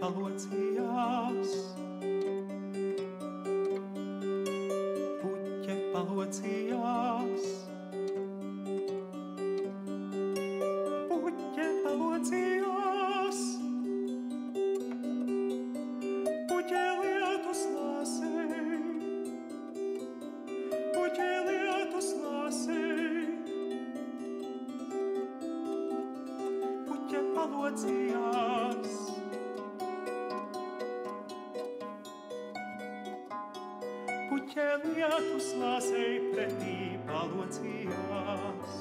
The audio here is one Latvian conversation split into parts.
palocījās. Puķe palocījās. Puķe palocījās. Puķe lietus nāsē. Puķe lietus nāsē. Puķe palocījās. Puķe lietus lāsei pretī palocījās.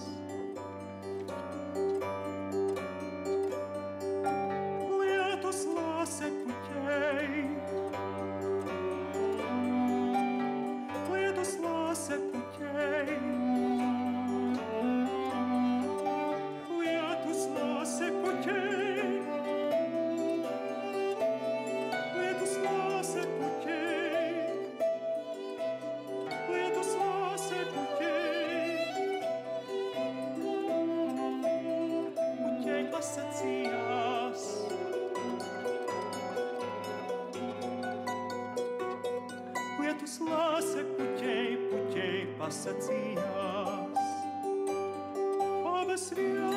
Pasacījās. Lietus lāse puķei, puķei pasacījās. Abas viena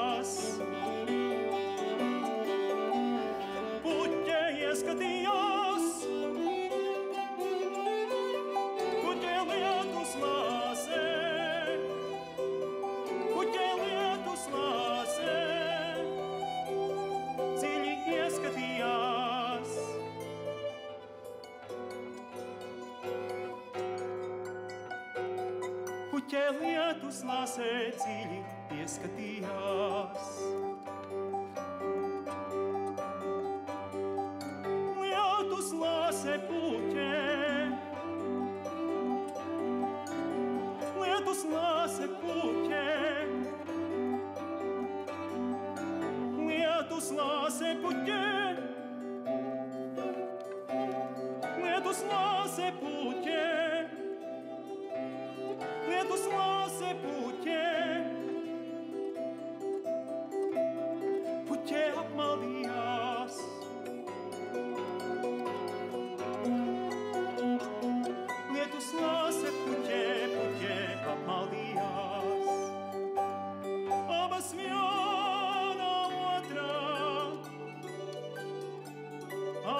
Puķe lietus lāsē, dziļi ieskatījās. Lietus lāsē puķē. Lietus lāsē puķē. Lietus lāsē puķē. Lietus lāsē puķē.